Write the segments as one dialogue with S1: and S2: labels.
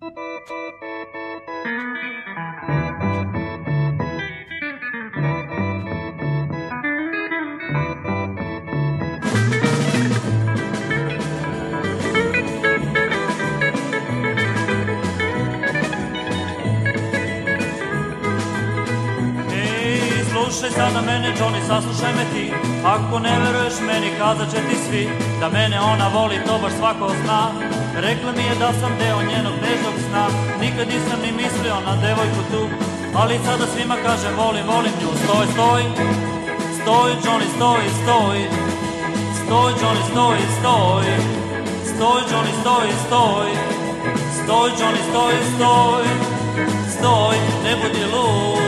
S1: Thank you. Slušaj sada mene, Johnny, saslušaj me ti. Ako ne veruješ meni, kazat će ti svi Da mene ona voli, to baš svako zna. Rekla mi je da sam deo njenog nežnog sna. Nikad nisam ni mislio na devojku tu Ali sada svima kažem, volim, volim nju. Stoj, stoj, stoj, Johnny, stoj, stoj. Stoj, Johnny, stoj, stoj. Stoj, Johnny, stoj, stoj. Stoj, Johnny, stoj, stoj. Stoj, ne budi lud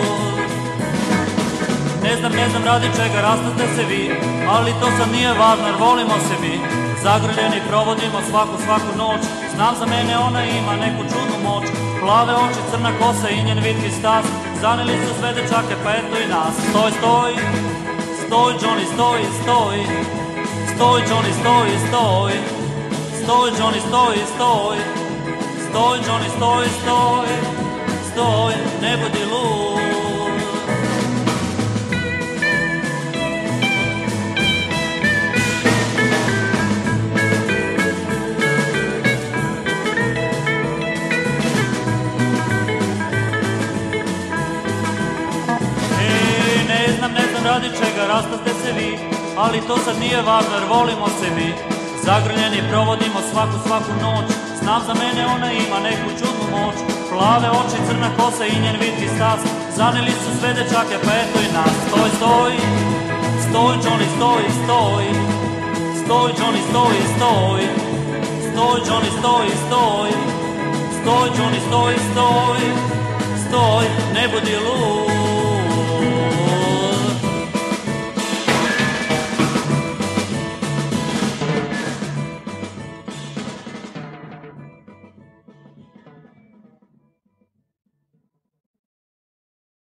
S1: Ne znam, radi čega rastate se vi Ali to sad nije važno jer volimo se mi. Zagrljeni provodimo svaku, svaku noć. Znam za mene ona ima neku čudnu moć. Plave oči, crna kosa i njen vitki stas. Zanili su sve dečake pa eto i nas. Stoj, stoj, stoj Johnny, stoj, stoj. Stoj Johnny, stoj, stoj. Stoj Johnny, stoj, stoj. Stoj Johnny, stoj, stoj. Stoj, ne budi radi čega rastate se vi Ali to sad nije važno jer volimo se mi. Zagrljeni provodimo svaku, svaku noć. Znam za mene ona ima neku čudnu moć. Plave oči, crna kosa i njen vitki stas. Zanili su sve dečake pa eto i nas. Stoj, stoj, stoj Johnny, stoj, stoj. Stoj Johnny, stoj, stoj. Stoj Johnny, stoj, stoj. Stoj Johnny, stoj, stoj. Stoj, ne budi lud